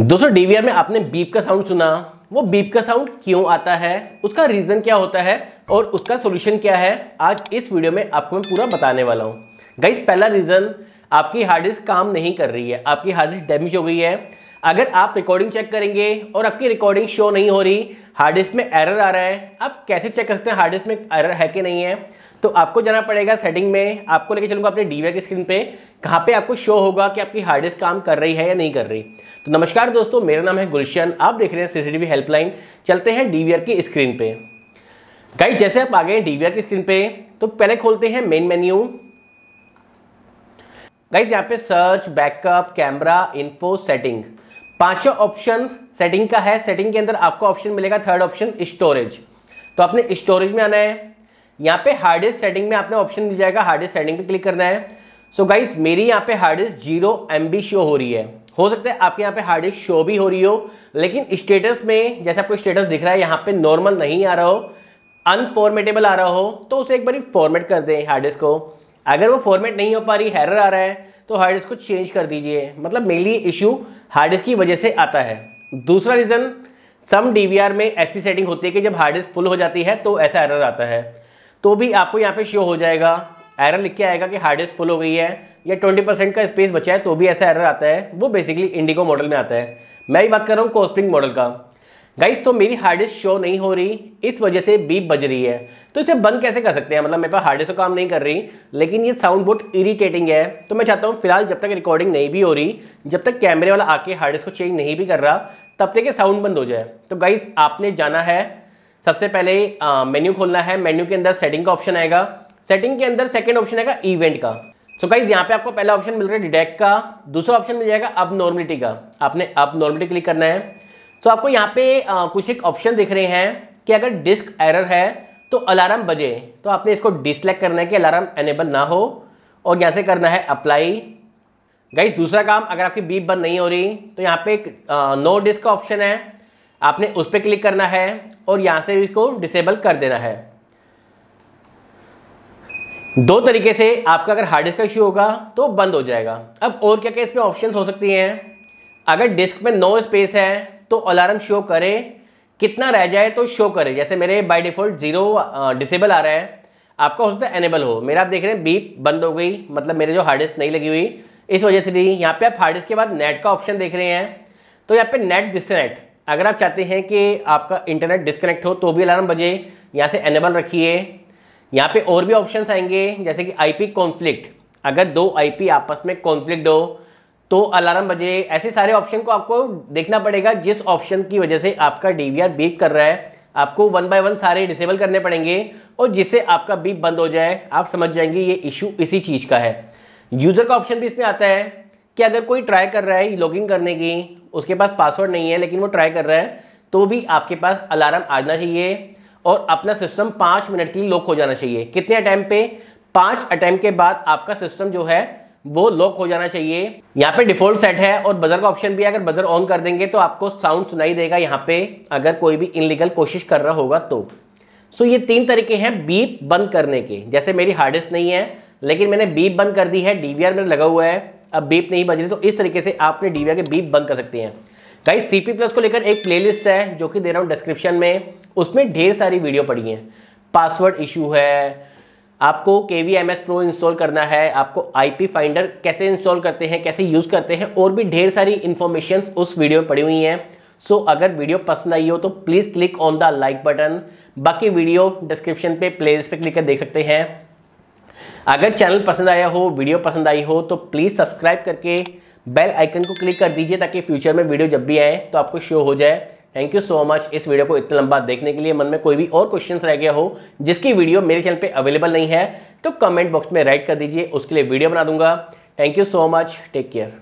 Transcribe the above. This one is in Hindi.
दोस्तों डीवीआर में आपने बीप का साउंड सुना। वो बीप का साउंड क्यों आता है? उसका रीज़न क्या होता है? और उसका सोल्यूशन क्या है? आज इस वीडियो में आपको मैं पूरा बताने वाला हूँ। गाइज़ पहला रीज़न आपकी हार्ड डिस्क काम नहीं कर रही है। आपकी हार्ड डिस्क डैमेज हो गई है। अगर आप रिकॉर्डिंग चेक करेंगे और आपकी रिकॉर्डिंग शो नहीं हो रही हार्ड डिस्क में एरर आ रहा है, आप कैसे चेक कर सकते हैं हार्ड डिस्क में एरर है कि नहीं है? तो आपको जाना पड़ेगा सेटिंग में। आपको लेके चलूँगा अपने डीवीआर की स्क्रीन पे। कहाँ पे आपको शो होगा कि आपकी हार्ड डिस्क काम कर रही है या नहीं कर रही। तो नमस्कार दोस्तों, मेरा नाम है गुलशन। आप देख रहे हैं सीसीटीवी हेल्पलाइन चलते हैं डीवीआर की स्क्रीन पे। गाइस जैसे आप आ गए डीवीआर की स्क्रीन पे तो पहले खोलते हैं मेन मेन्यू गाइस यहाँ पे search backup camera info setting पाँचों ऑप्शन सेटिंग का है। सेटिंग के अंदर आपको ऑप्शन मिलेगा। थर्ड ऑप्शन स्टोरेज तो आपने स्टोरेज में आना है। यहाँ पे हार्ड डिस्क सेटिंग में आपने ऑप्शन मिल जाएगा। हार्ड डिस्क सेटिंग पे क्लिक करना है। सो so गाइस मेरी यहाँ पे hard disk zero M show हो रही है। हो सकता है आपके यहाँ पे हार्ड डिस्क शो भी हो रही हो, लेकिन स्टेटस में, जैसे आपको स्टेटस दिख रहा है, यहाँ पे नॉर्मल नहीं आ रहा हो अनफॉर्मेटेबल आ रहा हो तो उसे एक बार फॉर्मेट कर दें हार्ड डिस्क को। अगर वो फॉर्मेट नहीं हो पा रही हैरर आ रहा है तो हार्ड डिस्क को चेंज कर दीजिए। मतलब मेनली इशू हार्ड डिस्क की वजह से आता है। दूसरा रीज़न सम डी में ऐसी सेटिंग होती है कि जब हार्ड डिस्क फुल हो जाती है तो ऐसा एरर आता है। तो भी आपको यहाँ पे शो हो जाएगा। एरर लिख के आएगा कि हार्ड डिस्क फुल हो गई है। या 20 परसेंट का स्पेस बचा है तो भी ऐसा एरर आता है। वो बेसिकली इंडिगो मॉडल में आता है। मैं भी बात कर रहा हूँ कोस्पिंग मॉडल का। गाइस तो मेरी हार्ड डिस्क शो नहीं हो रही। इस वजह से बीप बज रही है। तो इसे बंद कैसे कर सकते हैं? मतलब मेरे पास हार्ड डिस्क तो काम नहीं कर रही, लेकिन ये साउंड बहुत इरीटेटिंग है। तो मैं चाहता हूँ, फ़िलहाल जब तक रिकॉर्डिंग नहीं भी हो रही, जब तक कैमरे वाला आके हार्ड डिस्क को चेंज नहीं भी कर रहा, तब तक ये साउंड बंद हो जाए। तो गाइस आपने जाना है। सबसे पहले मेन्यू खोलना है। मेन्यू के अंदर सेटिंग का ऑप्शन आएगा। सेटिंग के अंदर सेकेंड ऑप्शन आएगा इवेंट का। सो so गाइज़ यहाँ पे आपको पहला ऑप्शन मिल रहा है डिडेक्ट का। दूसरा ऑप्शन मिल जाएगा अब नॉर्मलिटी का। आपने अब नॉर्मलिटी क्लिक करना है। तो so आपको यहाँ पे आ, कुछ एक ऑप्शन दिख रहे हैं कि अगर डिस्क एरर है तो अलार्म बजे। तो आपने इसको डिसलेक्ट करना है कि अलार्म एनेबल ना हो। और यहाँ से करना है अप्लाई गाइज़ दूसरा काम अगर आपकी बीप बंद नहीं हो रही तो यहाँ पे एक नो डिस्क का ऑप्शन है। आपने उस पर क्लिक करना है और यहाँ से इसको डिसेबल कर देना है। दो तरीके से आपका अगर हार्ड डिस्क का इश्यू होगा तो बंद हो जाएगा। अब और क्या क्या इसमें ऑप्शन हो सकती हैं? अगर डिस्क में नो स्पेस है तो अलार्म शो करे। कितना रह जाए तो शो करे। जैसे मेरे बाय डिफ़ॉल्ट ज़ीरो डिसेबल आ रहा है। आपका हो सकता है एनेबल हो। मेरा आप देख रहे हैं बीप बंद हो गई। मतलब मेरे जो हार्ड डिस्क नहीं लगी हुई। इस वजह से नहीं यहाँ पे आप हार्ड डिस्क के बाद नेट का ऑप्शन देख रहे हैं। तो यहाँ पे नेट डिस्कनेक्ट अगर आप चाहते हैं कि आपका इंटरनेट डिस्कनेक्ट हो तो भी अलार्म बजे। यहाँ से एनेबल रखिए। यहाँ पे और भी ऑप्शन आएँगे, जैसे कि आईपी कॉन्फ्लिक्ट अगर दो आईपी आपस में कॉन्फ्लिक्ट हो तो अलार्म बजे। ऐसे सारे ऑप्शन को आपको देखना पड़ेगा, जिस ऑप्शन की वजह से आपका डीवीआर बीप कर रहा है। आपको वन बाय वन सारे डिसेबल करने पड़ेंगे, और जिससे आपका बीप बंद हो जाए, आप समझ जाएँगे ये इशू इसी चीज़ का है। यूज़र का ऑप्शन भी इसमें आता है कि अगर कोई ट्राई कर रहा है लॉगिन करने की, उसके पास पासवर्ड नहीं है, लेकिन वो ट्राई कर रहा है तो भी आपके पास अलार्म आना चाहिए। और अपना सिस्टम पाँच मिनट के लिए लॉक हो जाना चाहिए। कितने टाइम पे? पाँच अटैम्प के बाद आपका सिस्टम जो है, वो लॉक हो जाना चाहिए। यहाँ पे डिफ़ॉल्ट सेट है और बजर का ऑप्शन भी है। अगर बजर ऑन कर देंगे तो आपको साउंड सुनाई देगा यहाँ पे, अगर कोई भी इनलीगल कोशिश कर रहा होगा तो। सो ये तीन तरीके हैं बीप बंद करने के। जैसे मेरी हार्डिस्ट नहीं है, लेकिन मैंने बीप बंद कर दी है डीवीआर में लगा हुआ है। अब बीप नहीं बज रही तो इस तरीके से आपने डीवीआर के बीप बंद कर सकते हैं। गाइस सीपी प्लस को लेकर एक प्लेलिस्ट है जो कि दे रहा हूँ डिस्क्रिप्शन में। उसमें ढेर सारी वीडियो पड़ी हैं। पासवर्ड इशू है। आपको K V M S pro install करना है। आपको आई पी फाइंडर कैसे इंस्टॉल करते हैं कैसे यूज़ करते हैं और भी ढेर सारी इन्फॉर्मेशन उस वीडियो में पड़ी हुई हैं। सो so, अगर वीडियो पसंद आई हो तो please click on the like button बाकी वीडियो डिस्क्रिप्शन पे प्लेलिस्ट पे क्लिक कर देख सकते हैं। अगर चैनल पसंद आया हो वीडियो पसंद आई हो तो प्लीज़ सब्सक्राइब करके बेल आइकन को क्लिक कर दीजिए ताकि फ्यूचर में वीडियो जब भी आए तो आपको शो हो जाए। थैंक यू सो मच इस वीडियो को इतना लंबा देखने के लिए। मन में कोई भी और क्वेश्चन रह गया हो, जिसकी वीडियो मेरे चैनल पे अवेलेबल नहीं है तो कमेंट बॉक्स में राइट कर दीजिए, उसके लिए वीडियो बना दूँगा। Thank you so much take care